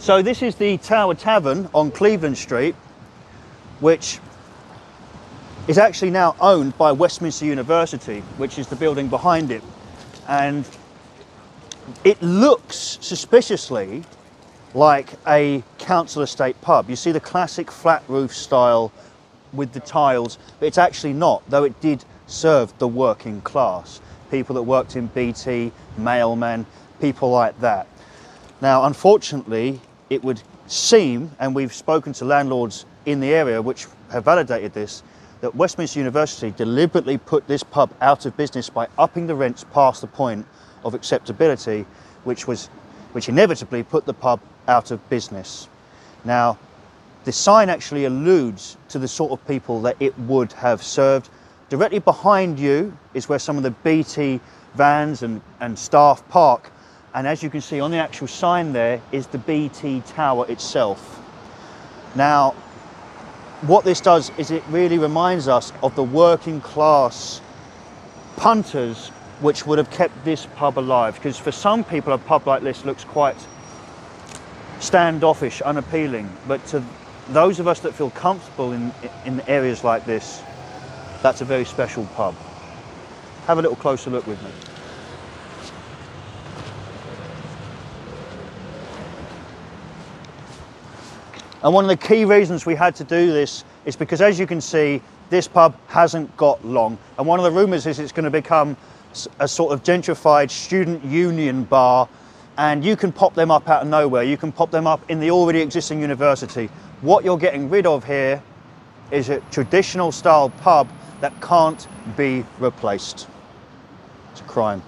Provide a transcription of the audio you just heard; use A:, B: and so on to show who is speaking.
A: So this is the Tower Tavern on Cleveland Street, which is actually now owned by Westminster University, which is the building behind it. And it looks suspiciously like a council estate pub. You see the classic flat roof style with the tiles, but it's actually not, though it did serve the working class. People that worked in BT, mailmen, people like that. Now, unfortunately, it would seem, and we've spoken to landlords in the area which have validated this, that Westminster University deliberately put this pub out of business by upping the rents past the point of acceptability, which was which inevitably put the pub out of business. Now, the sign actually alludes to the sort of people that it would have served. Directly behind you is where some of the BT vans and, and staff park. And as you can see on the actual sign there is the BT tower itself. Now, what this does is it really reminds us of the working class punters which would have kept this pub alive. Because for some people, a pub like this looks quite standoffish, unappealing. But to those of us that feel comfortable in, in areas like this, that's a very special pub. Have a little closer look with me. And one of the key reasons we had to do this is because as you can see, this pub hasn't got long. And one of the rumours is it's going to become a sort of gentrified student union bar and you can pop them up out of nowhere. You can pop them up in the already existing university. What you're getting rid of here is a traditional style pub that can't be replaced. It's a crime.